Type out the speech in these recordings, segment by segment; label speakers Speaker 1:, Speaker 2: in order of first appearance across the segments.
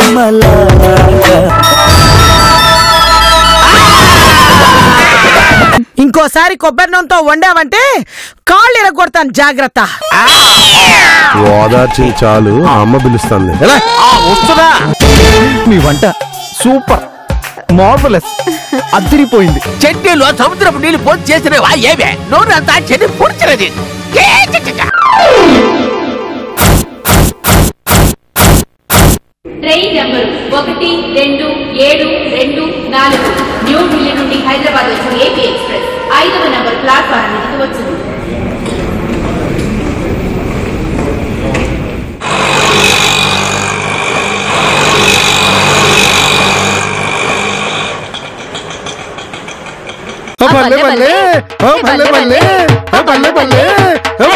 Speaker 1: బొమ్మలాగా.
Speaker 2: ఇంకోసారి కొబ్బరి నూనెతో వండావంటే కాళ్ళు ఇరగొడతాను జాగ్రత్త.
Speaker 3: ఓదార్చింది చాలు అమ్మ పిలుస్తుంది?
Speaker 4: వస్తుందా
Speaker 5: మీ వంట సూపర్ మార్వలస్ అదిరిపోయింది
Speaker 4: చెట్టీలో సముద్రపు నీళ్ళు పోసి చేసినవా ఏవే? నూనె అంతా చెట్టు పొడిచినది.
Speaker 6: ట్రైన్ నంబర్ ఒకటి రెండు ఏడు రెండు నాలుగు న్యూఢిల్లీ నుండి హైదరాబాద్ వచ్చిన ఏపీ ఎక్స్ప్రెస్. ఐదవ నెంబర్ ప్లాట్ఫారం మీదకి వచ్చింది
Speaker 3: ఓ భలే భలే ఓ భలే భలే ఓ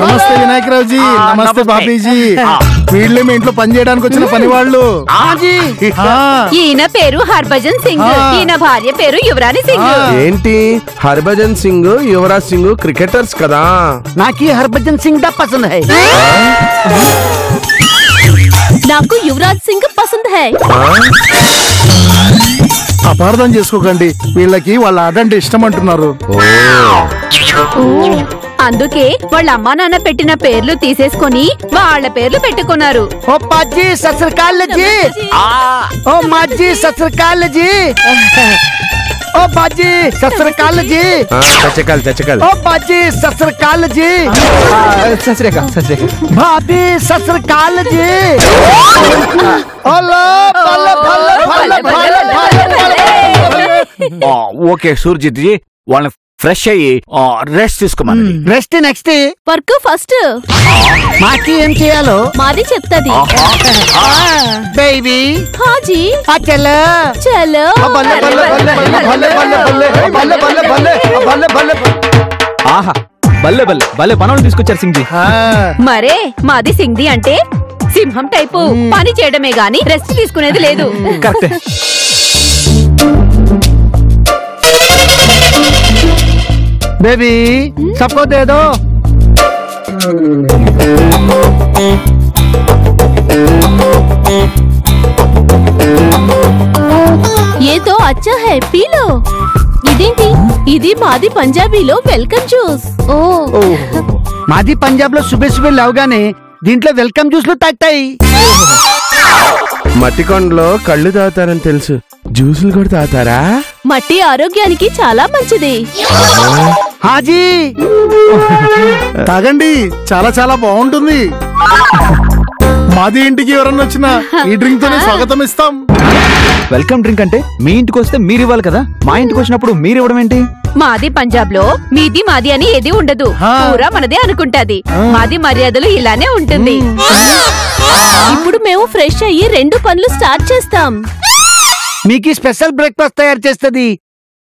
Speaker 3: నమస్తే వినాయకరావు జీ నమస్తే బాబీజీ వీళ్ళే మీ ఇంట్లో పని చేయడానికి వచ్చిన పని వాళ్ళు
Speaker 6: ఈయన పేరు హర్భజన్ సింగ్. ఈయన భార్య పేరు యువరాణి సింగ్
Speaker 3: ఏంటి హర్భజన్ సింగ్ యువరాజ్ సింగ్ క్రికెటర్స్ కదా
Speaker 5: నాకి హర్భజన్ సింగ్ దా పసంద్ హై
Speaker 6: నాకు యువరాజ్ సింగ్ పసంద్ హై.
Speaker 3: అపార్థం చేసుకోకండి. వీళ్ళకి వాళ్ళ ఆట అంటే ఇష్టం అంటున్నారు.
Speaker 6: అందుకే వాళ్ళ అమ్మా నాన్న పెట్టిన పేర్లు తీసేసుకొని వాళ్ళ పేర్లు పెట్టుకున్నారు.
Speaker 5: ఓ పాజీ ఓ మాజీ ओ बाजी ससुरकाल जी। हाँ, सचकाल
Speaker 3: सचकाल ओ
Speaker 5: बाजी ससुरकाल जी। हाँ, ससुरकाल ससुरकाल भाभी ससुरकाल जी। हेलो भले भले भले भले भले
Speaker 4: हाँ, ओके सूरजीत जी వాళ్ళని ఫ్రెష్ అయ్యి రెస్ట్ తీసుకోమని
Speaker 5: రెస్ట్ నెక్స్ట్
Speaker 6: వర్క్ ఫస్ట్
Speaker 5: మాకి ఏం చేయాలో
Speaker 6: మాది చెప్తాది
Speaker 5: బేబీ
Speaker 6: హాజీ చలో
Speaker 5: చలో ఆహా బల్లె బల్లె బల్లె పనులు తీసుకొచ్చారు సింగ్జీ
Speaker 6: మరే మాది సింగ్ది అంటే సింహం టైపు పని చేయడమే గాని రెస్ట్ తీసుకునేది లేదు
Speaker 5: కరెక్ట్ बेबी सबको दे दो
Speaker 6: ఏదో అచ్చా హై పీలో ఇదేంటి ఇది మాది పంజాబీలో వెల్కమ్ జ్యూస్ ఓ
Speaker 5: మాది పంజాబ్ లో సుబే సుబే లేవగానే దీంట్లో వెల్కమ్ జ్యూస్లు తాగుతాయి
Speaker 3: మట్టికొండలో కళ్ళు తాగుతారని తెలుసు జ్యూసులు కూడా తాగుతారా
Speaker 6: మట్టి ఆరోగ్యానికి చాలా మంచిది
Speaker 5: హాజీ!
Speaker 3: తాగండి. చాలా చాలా బాగుంటుంది. మాది ఇంటికి ఎవరన్నా వచ్చినా ఈ డ్రింక్ తోనే స్వాగతం ఇస్తాం.
Speaker 5: వెల్కమ్ డ్రింక్ అంటే మీ ఇంటికి వస్తే మీరు ఇవ్వాలి కదా? మా ఇంటికి వచ్చినప్పుడు మీరు ఇవ్వడం ఏంటి?
Speaker 6: మాది పంజాబ్లో మీది మాది అని ఏది ఉండదు. పూరా మనదే అనుకుంటాది. మాది మర్యాదలు ఇలానే ఉంటుంది. ఇప్పుడు మేము ఫ్రెష్ అయ్యి రెండు పనులు స్టార్ట్ చేస్తాం.
Speaker 5: మీకు స్పెషల్ బ్రేక్ఫాస్ట్ తయారు చేస్తుంది.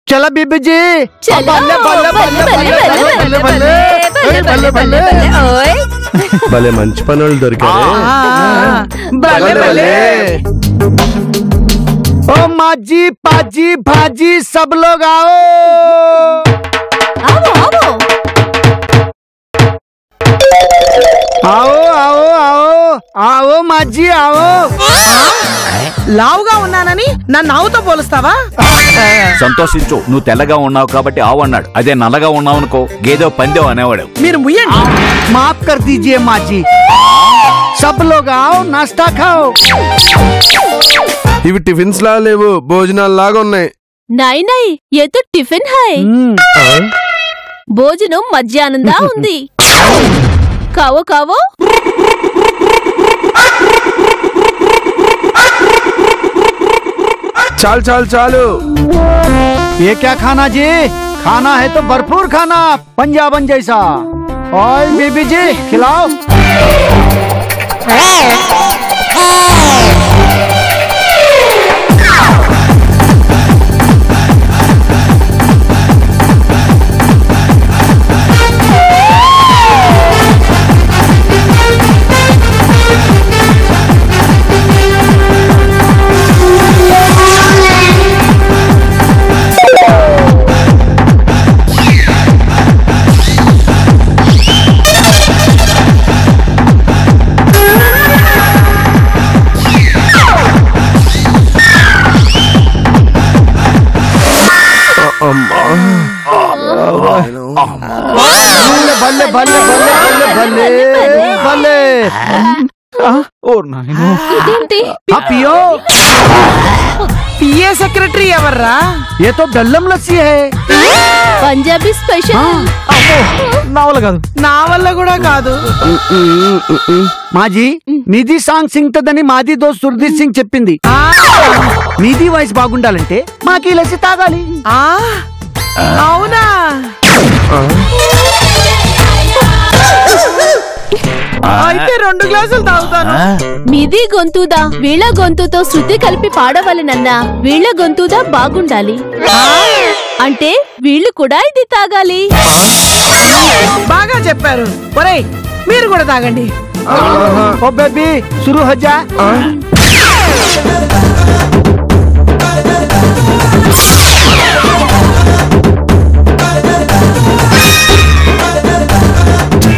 Speaker 5: చల బీబీజీ
Speaker 6: చలో,
Speaker 5: బల్లె, బల్లె, బల్లె, బల్లె, బల్లె, బల్లె, బల్లె,
Speaker 6: బల్లె, బల్లె, బల్లె, ఓయ్.
Speaker 3: భలే మంచి పనులు దొరికారు
Speaker 5: భలే, భలే. ओ माजी पाजी भाजी सब लोग आओ
Speaker 6: ఆవో, ఆవో.
Speaker 5: आओ आओ आओ आओ माजी आओ
Speaker 2: లావుగా ఉన్నానని నన్ను ఆవుతో పోలుస్తావా
Speaker 4: సంతోషించు నువ్వు తెల్లగా ఉన్నావు కాబట్టి ఆవు అన్నాడు అదే నల్లగా ఉన్నావు అనుకో గేదో పందేవు అనేవాడు
Speaker 2: మీరు ముయ్యండి
Speaker 5: माफ कर दीजिए माजी सब लोग आओ नाश्ता खाओ
Speaker 3: ఇవి టిఫిన్స్ లా లేవు భోజనాలు లాగా ఉన్నాయి
Speaker 6: నై నై ఏ తో టిఫిన్ హై భోజనం మధ్యాహ్నందా ఉంది खाओ खाओ
Speaker 3: चल चल चालो।
Speaker 5: ये क्या खाना जी? खाना है तो भरपूर खाना पंजाबन जैसा। और बीबी जी खिलाओ।
Speaker 3: ఓ నాయనో.
Speaker 1: ఇదేంటి
Speaker 5: ఆ పియో.
Speaker 2: పిఏ సెక్రటరీ ఎవర్రా?
Speaker 5: ఏ తో బెల్లం లస్సీ హై
Speaker 1: పంజాబీ స్పెషల్.
Speaker 3: నా వల్ల కాదు.
Speaker 2: నా వల్ల కూడా కాదు.
Speaker 5: మాజీ నిధి సాంగ్ సింగ్తదని మాది దోస్త్ సుర్దీప్ సింగ్ చెప్పింది. నిధి వాయిస్ బాగుండాలంటే మాకి ఈ లస్సీ తాగాలి
Speaker 2: అవునా? అయితే రెండు గ్లాసులు తాగుతాను.
Speaker 1: మిది గొంతుదా? వీళ్ళ గొంతుతో శృతి కలిపి పాడవలనన్నా వీళ్ళ గొంతుదా బాగుండాలి. అంటే వీళ్ళు కూడా ఇది తాగాలి.
Speaker 2: బాగా చెప్పారు. ఒరే మీరు కూడా తాగండి.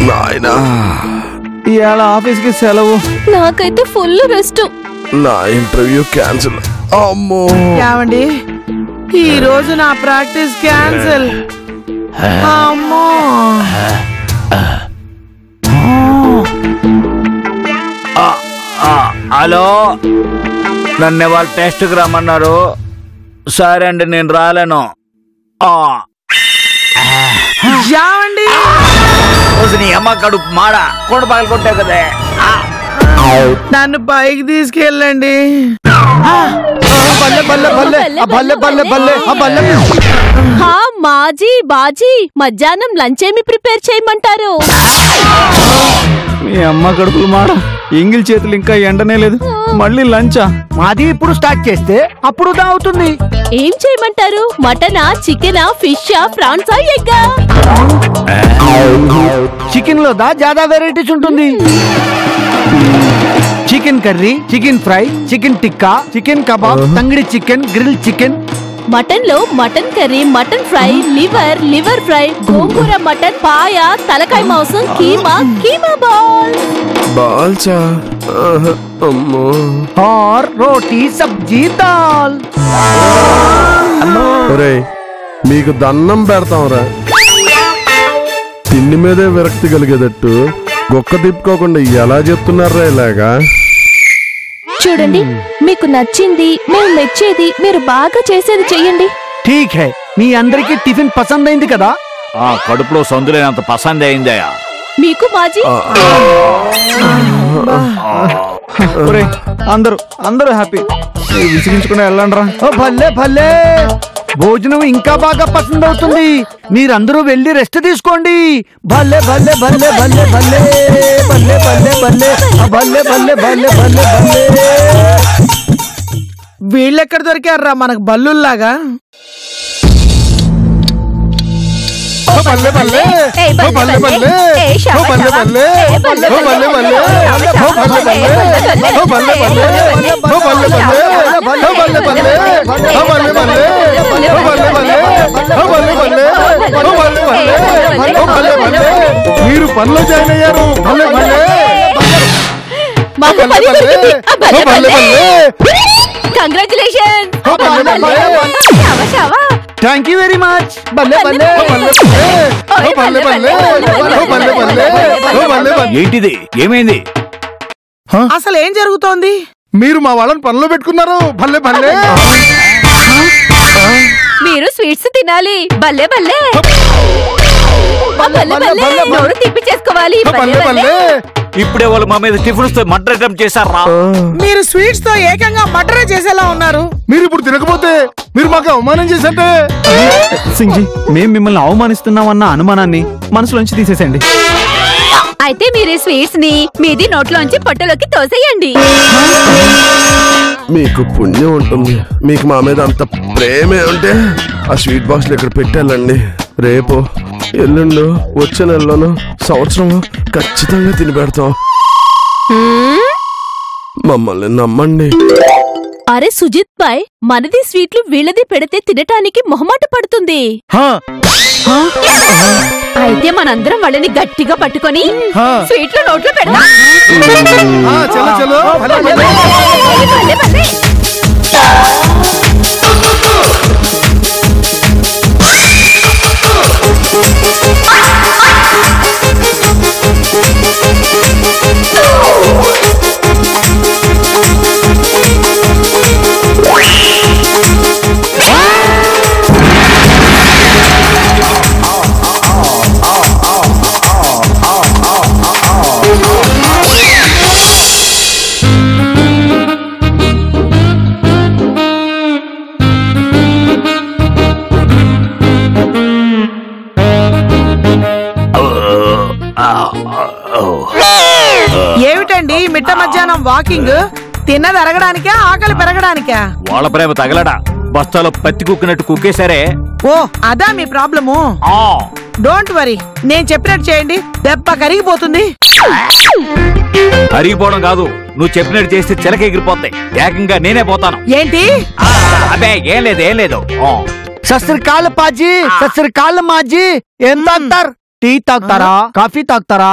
Speaker 3: నాయనా. ఇవాళ ఆఫీస్కి సెలవు.
Speaker 1: నాకైతే ఫుల్ రెస్ట్.
Speaker 3: నా ఇంటర్వ్యూ క్యాన్సిల్. అమ్మో.
Speaker 2: ఏమండి? ఈ రోజు నా ప్రాక్టీస్ క్యాన్సిల్. అమ్మో.
Speaker 4: ఆ, హలో? నన్ను ఇవాళ టెస్ట్కి రమ్మన్నారు. సరే అండి నేను రాలేను. రోజు నీ అమ్మ కడుపు మాడ. కొండ పగలు కొట్టావు కదా.
Speaker 2: నన్ను పైకి తీసుకెళ్ళండి.
Speaker 1: మాజీ బాజీ మధ్యాహ్నం లంచ్ ఏమి ప్రిపేర్ చేయమంటారు?
Speaker 3: మీ అమ్మ కడుపులు మాడ. ఎంగిల్ చేతులు ఇంకా ఎండనే లేదు. మళ్ళీ లంచా?
Speaker 5: మాది ఇప్పుడు స్టార్ట్ చేస్తే అప్పుడు అవుతుంది.
Speaker 1: ఏం చేయమంటారు? మటనా చికెనా ఫిషా ఫ్రాన్సా ఎగ్గా?
Speaker 5: Chicken uh-huh. లో దా జాదా వెరైటీస్ ఉంటుంది. Chicken curry chicken fry chicken tikka chicken kebab tangdi chicken grill
Speaker 1: chicken మటన్లో mutton curry mutton fry liver liver fry gongura mutton paya తలకాయ మాంసం కీమా కీమా బాల్.
Speaker 3: బాల్చా? అమ్మో.
Speaker 5: హార్ రోటీ సబ్జీ దాల్
Speaker 3: ఒరేయ్ మీకు దన్నం పెడతాం రా తిండి మీదే విరక్తి కలిగేటట్టు గొక్క తిప్పుకోకుండా ఎలా చెప్తున్నారా ఇలాగా
Speaker 1: చూడండి మీకు నచ్చింది మేము మెచ్చేది మీరు బాగా చేసేది చెయ్యండి
Speaker 5: ठीक है మీ అందరికి టిఫిన్ పసంద్ అయింది కదా
Speaker 4: ఆ, కడుపులో సందులేనంత పసందే అయిందయ్యా
Speaker 1: మీకు మాజీ
Speaker 3: ఒరే అందరూ అందరూ హ్యాపీ విసిగించకుండా వెళ్ళండి రా
Speaker 5: ఓ భలే భలే భోజనం ఇంకా బాగా పసంద్ అవుతుంది మీరందరూ వెళ్ళి రెస్ట్ తీసుకోండి భలే భలే భలే భలే భలే భలే భలే భలే భలే భలే భలే భలే భలే
Speaker 2: వీళ్ళెక్కడ దొరికారా మనకు బల్లుల్లాగా
Speaker 3: ఓ బల్లే బల్లే ఓ బల్లే బల్లే ఓ బల్లే బల్లే ఓ బల్లే బల్లే ఓ బల్లే బల్లే ఓ బల్లే బల్లే ఓ బల్లే బల్లే ఓ బల్లే బల్లే ఓ బల్లే బల్లే ఓ బల్లే బల్లే ఓ బల్లే బల్లే ఓ బల్లే బల్లే ఓ బల్లే బల్లే మీరు పనిలో జాయిన్ అయ్యారు బల్లే బల్లే
Speaker 1: మాకు పని
Speaker 3: బల్లే
Speaker 1: దొరికింది. ఆ,
Speaker 3: ఓ
Speaker 1: భలే,
Speaker 3: బల్లే
Speaker 1: భలే.
Speaker 3: బల్లే
Speaker 5: థ్యాంక్ యూ వెరీ మచ్
Speaker 4: ఏంటిది ఏమైంది
Speaker 2: అసలు ఏం జరుగుతోంది
Speaker 3: మీరు మా వాళ్ళని పనులు పెట్టుకున్నారు భలే భలే
Speaker 1: మీరు స్వీట్స్ తినాలి భలే భలే
Speaker 4: ఇప్పుడే వాళ్ళు మా మీద టిఫిన్స్తో మర్డర్ అటెంప్ట్ చేశారా?
Speaker 2: మీరు స్వీట్స్తో ఏకంగా మటరే చేసేలా ఉన్నారు.
Speaker 3: మీరు ఇప్పుడు తినకపోతే మీరు మాకు అవమానం చేసంటే
Speaker 7: సింగ్జీ మేం మిమ్మల్ని అవమానిస్తున్నామన్న అనుమానాన్ని మనసులోంచి తీసేసండి
Speaker 1: అయితే మీరు స్వీట్స్ని మీది నోట్లోంచి పొట్టలోకి తోసేయండి.
Speaker 3: మీకు పుణ్యం ఉంటుంది. మీకు మా మీద అంత ప్రేమే ఉంటే ఆ స్వీట్ బాక్స్లు ఇక్కడ పెట్టాలండి. రేపు ఎల్లుండు వచ్చే నెలలోను సంవత్సరం ఖచ్చితంగా తిని పెడతాం. మమ్మల్ని నమ్మండి.
Speaker 1: అరే సుజిత్ బాయ్ మనది స్వీట్లు వీళ్ళది పెడితే తినటానికి మొహమాట పడుతుంది. అయితే మనందరం వాళ్ళని గట్టిగా పట్టుకొని స్వీట్లు నోట్లో పెడదాం.
Speaker 3: ఆ, చలో చలో
Speaker 2: మధ్యాహ్నం వాకింగ్ తిన్నది అరగడానికా ఆకలి పెరగడానికా?
Speaker 4: వాళ్ళ ప్రేమ తగలడా? బస్తాలో పత్తి కుక్కినట్టు కుక్కేశారే?
Speaker 2: ఓ అదా మీ ప్రాబ్లము.
Speaker 4: ఆ,
Speaker 2: డోంట్ వరీ నేను చెప్పినట్టు చేయండి దెబ్బ కరిగిపోతుంది.
Speaker 4: అరిగిపోవడం కాదు నువ్వు చెప్పినట్టు చేస్తే చిలక ఎగిరిపోతాయి ఏకంగా నేనే పోతాను.
Speaker 2: ఏంటి?
Speaker 4: ఆ, అబ్బే ఏం లేదు ఏం లేదు.
Speaker 5: సస్రికాల పాజీ సస్రికాల మాజీ. ఏం తాగుతారు? టీ తాగుతారా? కాఫీ తాగుతారా?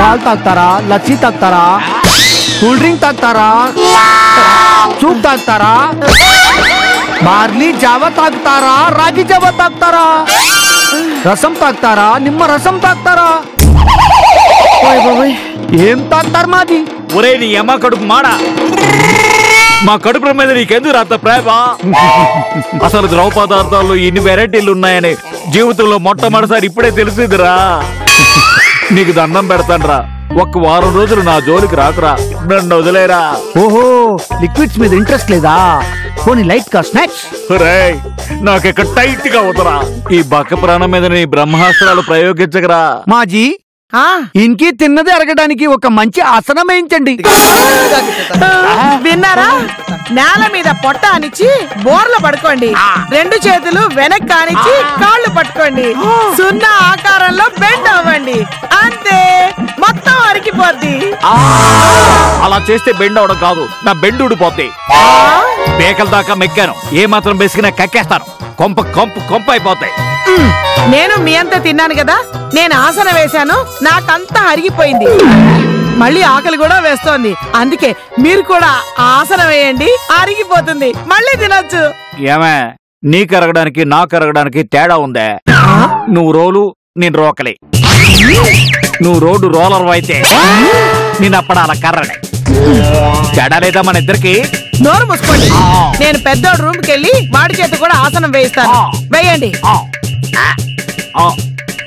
Speaker 5: పాలు తాగుతారా? లస్సీ తాగుతారా? కూల్ డ్రింక్ తాగుతారా? సూప్ తాగుతారా? బార్లీ జావ తాగుతారా? రాగి జావ తాగుతారా? రసం తాగుతారా? నిమ్మ రసం తాగుతారా? ఏం తాగుతారు మాది?
Speaker 4: ఒరే నీ అమ్మ కడుపు మాడ. మా కడుపు మీద నీకెందుకు రాత ప్రేమ? అసలు ద్రవ పదార్థాల్లో ఇన్ని వెరైటీలు ఉన్నాయని జీవితంలో మొట్టమొదటిసారి ఇప్పుడే తెలిసిందిరా. నీకు దండం పెడతాన్రా. ఒక్క వారం రోజులు నా జోలికి రాకురా. నన్ను వదిలేరా.
Speaker 5: ఓహో లిక్విడ్స్ మీద ఇంట్రెస్ట్ లేదా? పోనీ లైట్ కా స్నాక్స్
Speaker 4: రేయ్ నాకిక్కడ టైట్గా వదరా. ఈ బక్క ప్రాణం మీద నీ బ్రహ్మాస్త్రాలు ప్రయోగించగరా
Speaker 5: మాజీ
Speaker 2: ఆ?
Speaker 5: ఇంకి తిన్నది అరగడానికి ఒక మంచి ఆసనం వేయించండి.
Speaker 2: విన్నారా? నేల మీద పొట్ట అనిచి బోర్ల పడుకోండి. రెండు చేతులు వెనక్కి కాళ్ళు పట్టుకోండి. సున్నా ఆకారంలో బెండ్ అవ్వండి. అంతే. అరిగిపోద్ది
Speaker 4: అలా చేస్తే బెండ్ అవడం కాదు నా బెండ్ ఊడిపోద్ది. పేకల దాకా మెక్కాను ఏ మాత్రం బెసికినా కక్కేస్తాను. కొంప కొంప కొంప అయిపోతాయి.
Speaker 2: నేను మీ అంతా తిన్నాను కదా నేను ఆసన వేశాను నాకంతా అరిగిపోయింది. మళ్ళీ ఆకలి కూడా వేస్తోంది అందుకే మీరు కూడా ఆసన వేయండి అరిగిపోతుంది. మళ్ళీ తినొచ్చు.
Speaker 4: ఏమే నీ కరగడానికి నా కరగడానికి తేడా ఉందే? నువ్వు రోలు నేను రోకలి. నువ్వు రోడ్డు రోలర్ అయితే నేను అప్పడాల కర్రని. తేడా లేదా మన ఇద్దరికి?
Speaker 2: నోరు మూసుకోండి. నేను పెద్దోడు రూమ్కి వెళ్ళి వాడి చేత కూడా ఆసనం వేయిస్తాను. వేయండి.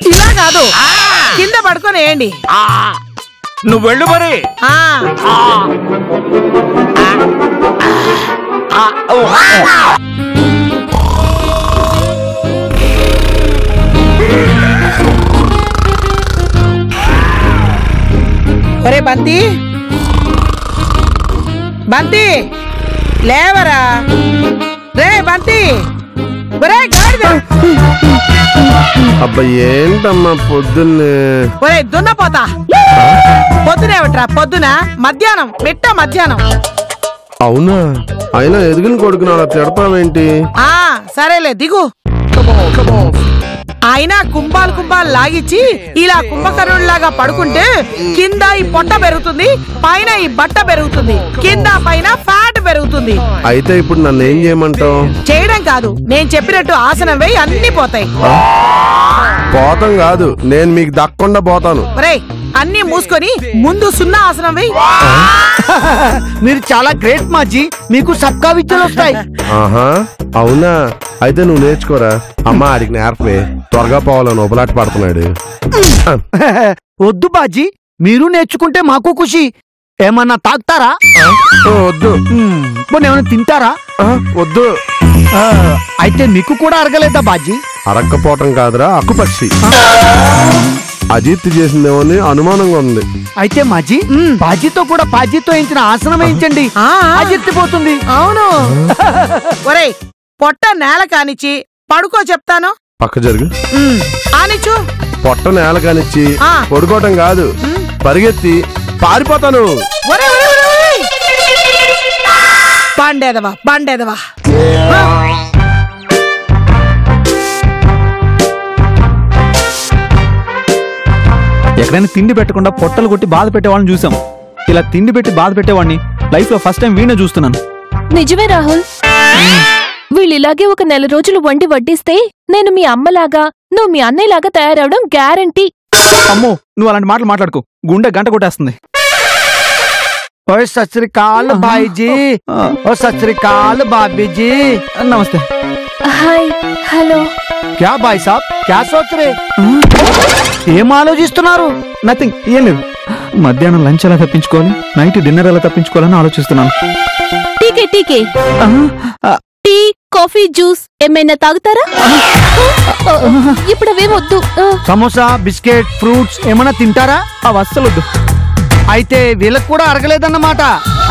Speaker 2: ఇలా కాదు. కింద పడుకొని వేయండి.
Speaker 4: నువ్వు వెళ్ళు మరి.
Speaker 2: ఆ. ఒరే బంతి. బంతి లేవరా. రే బంతి ఒరే గాడిద.
Speaker 3: అబ్బా ఏంటమ్మా పొద్దున్నే?
Speaker 2: ఒరే దున్నపోతా పొద్దునేవట్రా పొద్దున మధ్యాహ్నం మిట్ట మధ్యాహ్నం.
Speaker 3: అవునా? అయినా ఎదిగిన కొడుకుని అలా తిడతావేంటి?
Speaker 2: ఆ సరేలే దిగు. అయినా కుంభాలు కుంభాలు లాగిచ్చి ఇలా కుంభకరుడిలాగా పడుకుంటే కింద ఈ పొట్ట పెరుగుతుంది పైన ఈ బట్ట పెరుగుతుంది కింద పైన ఫ్యాట్ పెరుగుతుంది.
Speaker 3: అయితే ఇప్పుడు నన్ను ఏం చేయమంటావు?
Speaker 2: చేయడం కాదు నేను చెప్పినట్టు ఆసనం వేయి అన్ని పోతాయి.
Speaker 3: పోతాం కాదు నేను మీకు దక్కకుండా పోతాను.
Speaker 2: ఒరేయ్ అన్ని మూసుకొని ముందు సున్నా ఆసనం వేయి.
Speaker 5: మీరు చాలా గ్రేట్ మాజీ మీకు సబ్కా విద్యలు వస్తాయి.
Speaker 3: ఆహా అవునా? అయితే నువ్వు నేర్చుకోరా. అమ్మా ఆడికి నేర్పే త్వరగా పోవాలని ఉపలాట పడుతున్నాడు.
Speaker 5: వద్దు బాజీ మీరు నేర్చుకుంటే మాకు ఖుషి. ఏమన్నా తాగుతారా?
Speaker 3: వద్దు.
Speaker 5: పోనీ ఏమైనా తింటారా?
Speaker 3: వద్దు.
Speaker 5: అయితే మీకు కూడా అరగలేదా బాజీ?
Speaker 3: అరక్కపోవటం కాదురా అక్కుపక్షి. అజిత్ చేసిందేమో అని అనుమానంగా ఉంది.
Speaker 5: అయితే మాజీ బాజీతో కూడా బాజీతో వేయించిన ఆసనం వేయించండి.
Speaker 2: ఆ,
Speaker 5: అజెత్తిపోతుంది
Speaker 2: అవును. ఒరేయ్ పొట్ట నేల కానిచ్చి పడుకో చెప్తాను.
Speaker 3: పక్క జరుగు.
Speaker 2: ఉమ్, ఆనిచ్చు.
Speaker 3: పొట్ట నేల కానిచ్చి
Speaker 2: ఆ.
Speaker 3: పడుకోవటం కాదు. పరిగెత్తి పారిపోతాను.
Speaker 2: ఒరే ఒరే ఒరే ఒరే బండేదవా బండేదవా.
Speaker 7: ఎక్కడైనా తిండి పెట్టకుండా పొట్టలు కొట్టి బాధ పెట్టేవాళ్ళని చూసాం ఇలా తిండి పెట్టి బాధ పెట్టేవాడిని లైఫ్లో ఫస్ట్ టైం వీణే చూస్తున్నాను.
Speaker 1: నిజమే రాహుల్. వీళ్ళు ఇలాగే ఒక నెల రోజులు వండి వడ్డిస్తే నేను మీ అమ్మలాగా నువ్వు మీ అన్నయ్యలాగా తయారవడం గ్యారంటీ.
Speaker 7: అమ్మో నువ్వు అలాంటి మాటలు మాట్లాడుకో. గుండె గంట కొట్టేస్తుంది.
Speaker 5: ఓ సత్రికాల్ బాయిజీ. ఓ సత్రికాల్ బాబీజీ.
Speaker 7: నమస్తే.
Speaker 1: Hi hello.
Speaker 5: క్యా బాయ్ సాబ్? క్యా సోచ్ రే ఏం ఆలోచిస్తున్నారు?
Speaker 7: నథింగ్ ఏం లేదు. మధ్యాహ్నం లంచ్ ఎలా తప్పించుకోవాలి? నైట్ డిన్నర్ ఎలా తప్పించుకోవాలని ఆలోచిస్తున్నాను.
Speaker 1: టీకే టీకే.
Speaker 7: ఆ,
Speaker 1: కాఫీ జ్యూస్ ఏమైనా తాగుతారా? ఇప్పుడు అవేమొద్దు వద్దు
Speaker 5: సమోసా బిస్కెట్ ఫ్రూట్స్ ఏమైనా తింటారా?
Speaker 7: అవి అస్సలు వద్దు
Speaker 5: అయితే వీళ్ళకి కూడా అరగలేదన్నమాట.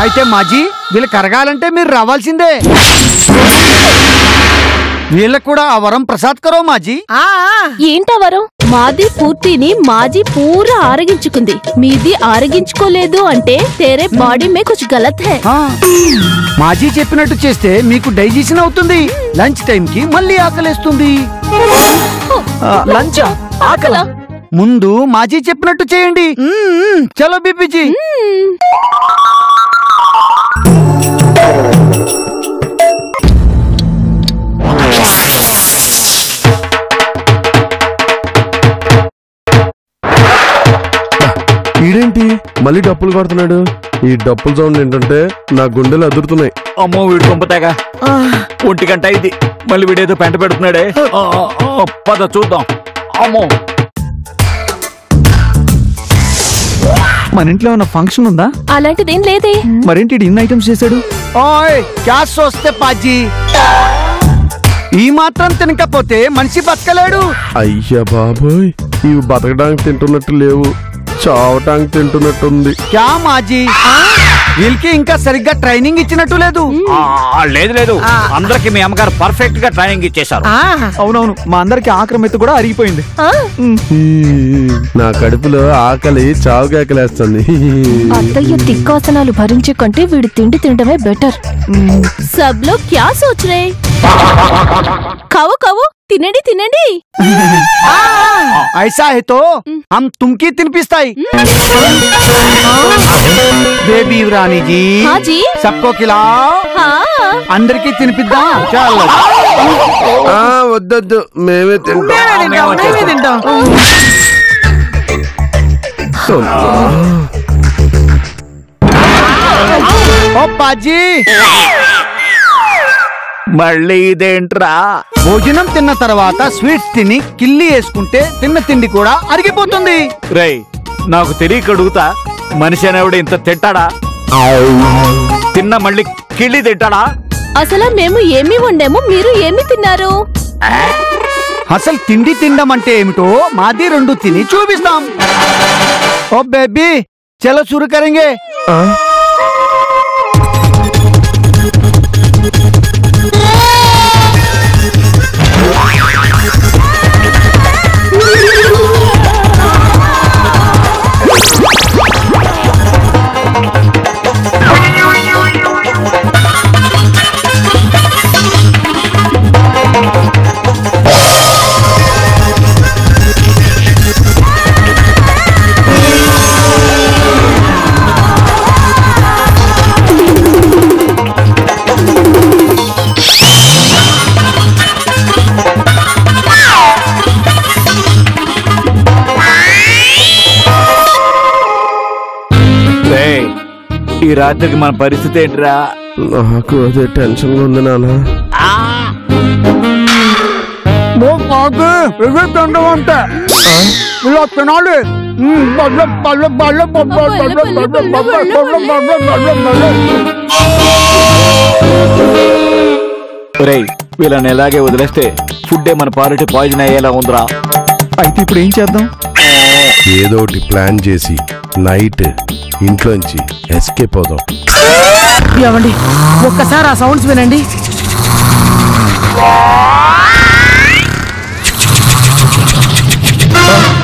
Speaker 5: అయితే మాజీ వీళ్ళకి అరగాలంటే మీరు రావాల్సిందే. వీళ్ళకి కూడా ఆ వరం ప్రసాద్ కరో మాజీ.
Speaker 1: ఏంటా వరం? మాది పూర్తిని మాజీ పూరా ఆరగించుకుంది. మీది ఆరగించుకోలేదు అంటే తేరే బాడీ మే కుछ గలత్ హై.
Speaker 5: మాజీ చెప్పినట్టు చేస్తే మీకు డైజెషన్ అవుతుంది. లంచ్ టైం కి మళ్ళీ ఆకలేస్తుంది.
Speaker 7: లంచా
Speaker 1: ఆకలా.
Speaker 5: ముందు మాజీ చెప్పినట్టు చేయండి. చలో బీపీజీ.
Speaker 3: ఈడేంటి మళ్ళీ డప్పులు కొడుతున్నాడు. ఈ డప్పుల సౌండ్ ఏంటంటే నా గుండెలు అదురుతున్నాయి.
Speaker 4: అమ్మో వీడు దుంపతేగా ఒంటి గంట అయింది. మళ్ళీ వీడేదో పెంట పెడుతున్నాడే. పద చూద్దాం. అమ్మో.
Speaker 7: మన ఇంట్లో ఏమైనా ఫంక్షన్ ఉందా?
Speaker 1: అలాంటిదేం లేదే.
Speaker 7: మరేంటి ఇన్ని ఐటమ్స్ చేశాడు?
Speaker 5: ఓయ్ క్యా సోస్తే పాజీ. ఈ మాత్రం తినకపోతే మనిషి బతకలేడు.
Speaker 3: అయ్యా బాబోయ్ ఇవి బతకడానికి తింటున్నట్టు లేవు. చావటానికి తింటున్నట్టుంది.
Speaker 5: క్యా మాజీ? వీళ్ళకి ఇంకా సరిగ్గా ట్రైనింగ్ ఇచ్చినట్టు లేదు.
Speaker 4: ఆ, లేదు లేదు. అందరికి మీ అమ్మగారు పర్ఫెక్ట్గా ట్రైనింగ్ ఇచ్చేశారు.
Speaker 7: అవునవును మా అందరికి ఆక్రమిత కూడా అరిగిపోయింది.
Speaker 3: ఈ, నా కడుపులో ఆకలి చావు కేకలేస్తుంది.
Speaker 1: అత్తయ్య తిక్కాసనాలు భరించే కంటే వీడి తిండి తినడమే బెటర్ సబ్లో క్యా సోచ్ రే కావు కావు. తినండి తినండి.
Speaker 5: ఐసా హే హమ్ తుమ్కి తినిపిస్తాయి బేబీ రాణి జీ సబ్కో
Speaker 1: కిలా
Speaker 5: అందరికి తినిపిద్దాం చాలా
Speaker 3: వద్దొద్దు మేమే తింటాం
Speaker 2: మేమే తింటాం
Speaker 5: ఓ పాజీ
Speaker 4: మళ్ళీ ఇదేంట్రా?
Speaker 5: భోజనం తిన్న తర్వాత స్వీట్స్ తిని కిల్లి వేసుకుంటే తిన్న తిండి కూడా అరిగిపోతుంది.
Speaker 4: రేయ్ నాకు తెలియక అడుగుతా. మనిషి అనేవాడు ఇంత తిట్టాడా తిన్న మళ్ళీ కిళ్ళి తిట్టాడా
Speaker 1: అసలు మేము ఏమి వండాము? మీరు ఏమి తిన్నారు?
Speaker 5: అసలు తిండి తిండమంటే అంటే ఏమిటో మాది రెండు తిని చూపిస్తాం. ఓ బేబీ చాలా
Speaker 4: చురుకరంగే. ఈ రాత్రికి మన పరిస్థితి ఏంట్రా
Speaker 3: నాకు అదే టెన్షన్ ఉంది నాన్న
Speaker 5: ఇలా
Speaker 4: వీళ్ళని ఎలాగే వదిలేస్తే ఫుడ్డే మన పార్టీ పాయిజన్ అయ్యేలా ఉందిరా
Speaker 7: అయితే ఇప్పుడు ఏం చేద్దాం
Speaker 3: ఏదో ప్లాన్ చేసి నైట్ ఇంట్లోంచి ఎస్కేప్ అవుదాం
Speaker 2: ఏమండి ఒక్కసారి ఆ సౌండ్స్ వినండి Oh.